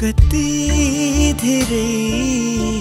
कति धीरे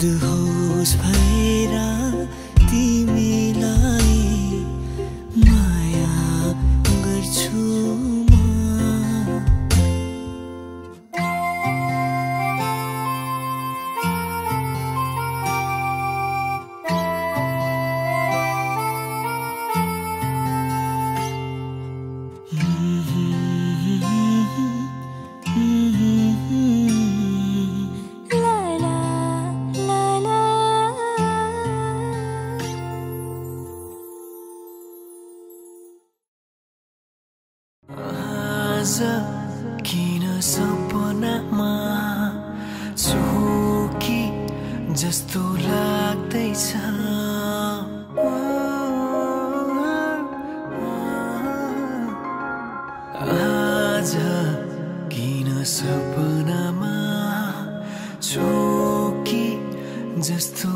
दुहोस् भएर तिमी आज किन सपनामा चोकी जस्तो लाग्दैछ। आज किन सपनामा चोकी जस्तो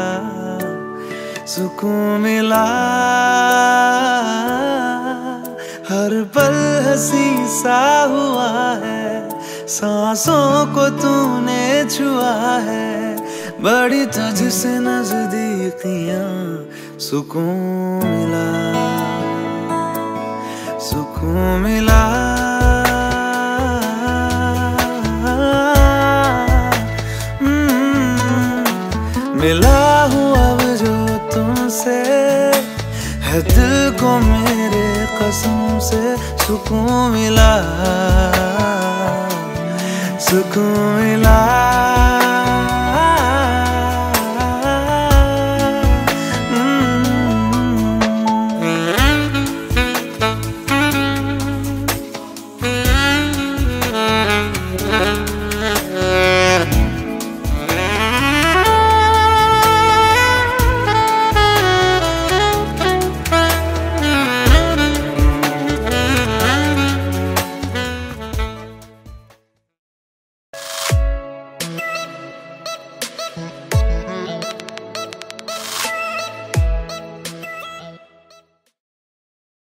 हर पल हसी सा हुआ है सांसों को तूने छुआ है। बड़ी तुझसे नजदीकियाँ सुकून मिला। सुकून मिला। हम्म, मिला हूँ तुमसे है दिल को मेरे कसम से सुकून मिला सुकून मिला।